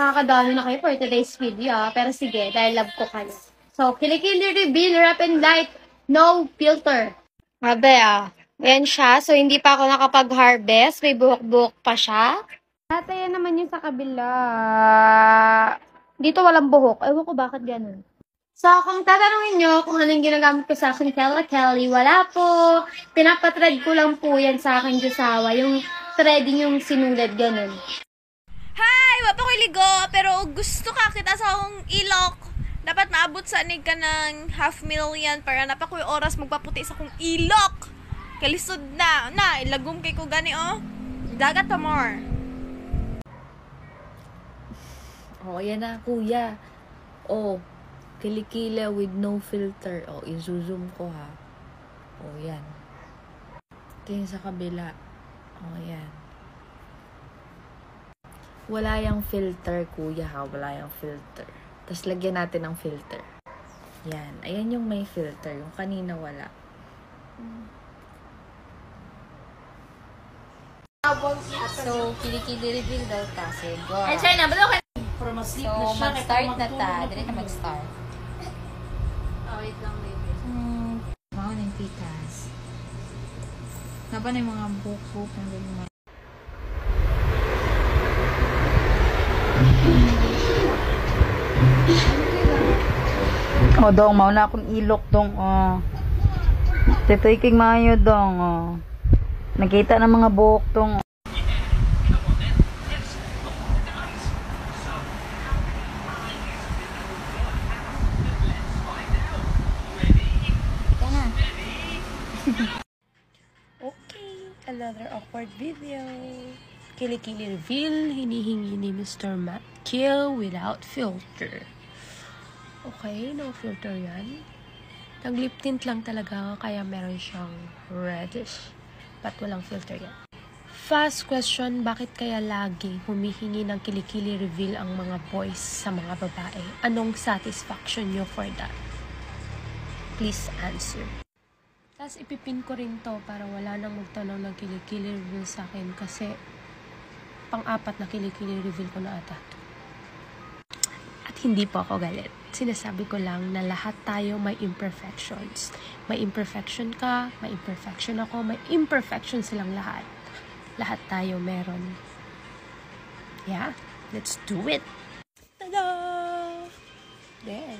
Nakakadami na kayo for today's video, ah. Pero sige, dahil love ko kayo. So, kilikili reveal, wrap and light, no filter. Abe, ah. Ayan siya. So, hindi pa ako nakapag-harvest. May buhok-buhok pa siya. At ayan naman yung sa kabila. Dito walang buhok. Ewan ko bakit ganun. So, kung tatanungin nyo kung anong ginagamit ko sa akin Kella Kelly, wala po. Pinapatread ko lang po yan sa akin Josawa. Yung threading yung sinulad, ganun. Hi! Wapa ko ligo, pero gusto ka kita sa akong ilok. Dapat maabot sa anig ka ng half million para napakoy oras magpaputi sa akong ilok. Kalisod na. Na, ilagom kay ko gani oh. Dagat pa more. Oh, yan na, kuya. Oh, kilikila with no filter. Oh, izoom ko ha. Oh, yan. Tingin sa kabila. Oh, yan. Wala yung filter, kuya ha. Wala yung filter. Tapos lagyan natin ng filter. Yan. Ayan yung may filter. Yung kanina wala. So, kilikili reveal daw ta. Siguro. Ay, China, ba ka? So, mag-start na ta. Dili na mag-start. Oh, wait lang, baby. Hmm. Mga ng pitas. Napa na yung mga book-book ng ganyan. O dong, mauna akong ilok dong. Oh. Titoy king mayo dong. Oh. Nakita ng mga buhok dong. Okay, another awkward video. Kilikili reveal, hinihingi ni Mr. Matt Kill without filter. Okay, no filter yan. Nag-lip tint lang talaga, kaya meron siyang reddish. But walang filter yan. Fast question, bakit kaya lagi humihingi ng kilikili reveal ang mga boys sa mga babae? Anong satisfaction nyo for that? Please answer. Tapos ipipin ko rin to para wala nang magtanong ng kilikili reveal sa akin kasi pang-apat na kilikili reveal ko na ata. At hindi po ako galit. Sinasabi ko lang na lahat tayo may imperfections. May imperfection ka, may imperfection ako, may imperfection silang lahat. Lahat tayo meron. Yeah, let's do it! Tada! There.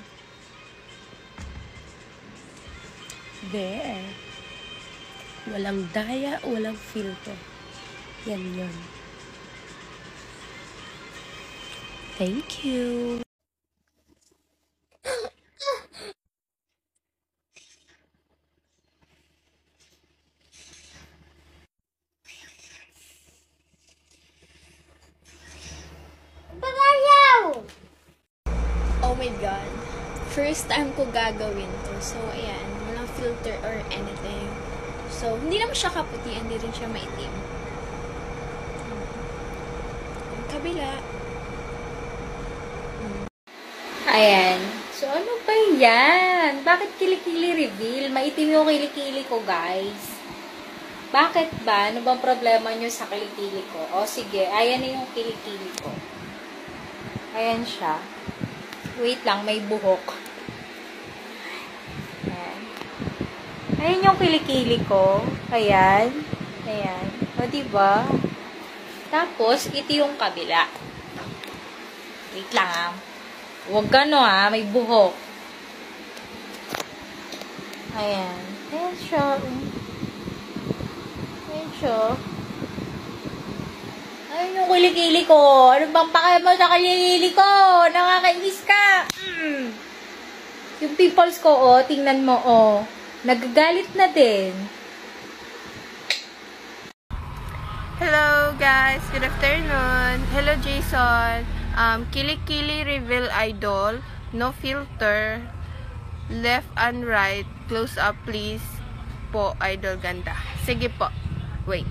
There. Walang daya, walang filter. Yan yun. Thank you. First time ko gagawin to. So, ayan. Walang filter or anything. So, hindi naman siya kaputi. Hindi rin siya maitim. Ang kabila. Ayan. So, ano ba yan? Bakit kilikili reveal? Maitim yung kilikili ko, guys. Bakit ba? Ano bang problema nyo sa kilikili ko? O, sige. Ayan na yung kilikili ko. Ayan siya. Wait lang, may buhok. Ayan. Ayan yung kilikili ko. Ayan. Ayan. O, diba? Tapos, ito yung kabila. Wait lang, ah. Huwag ka no, ah. May buhok. Ayan. Ayan siya. Ayan siya. Ayun yung kilikili ko. Ano bang pakialam sa kilikili ko? Nakakainis ka. Mm. Yung pimples ko, oh, tingnan mo, oh. Nagagalit na din. Hello guys, good afternoon. Hello Jason. Um, Kilikili Reveal Idol, no filter, left and right, close up please po, Idol ganda. Sige po, wait.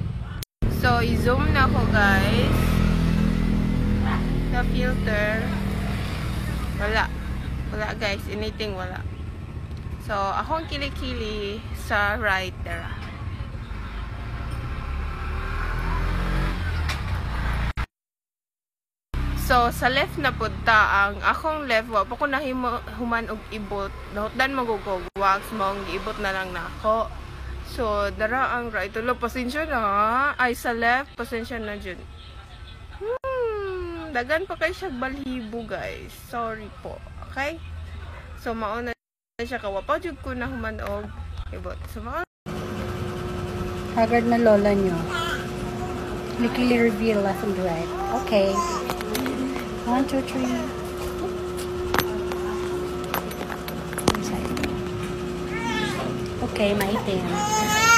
So, i-zoom na ako guys. Na filter. Wala. Wala guys, anything wala. So, akong kilikili sa right there. So, sa left na punta, ang akong left, wa pa ko nahimo human og ibot. Nahutdan magugog wax, maong giibot na lang na ako. So, dara ang right. Tulo, pasensya na. Ay, sa left, pasensya na dyan. Hmm, dagan pa kay siya balhibo, guys. Sorry po. Okay? So, mauna na siya kawa. Padyog ko na human og ibot. Mauna Haggard na lola nyo. Likely reveal left and right. Okay. One, two, three. Okay, maitim.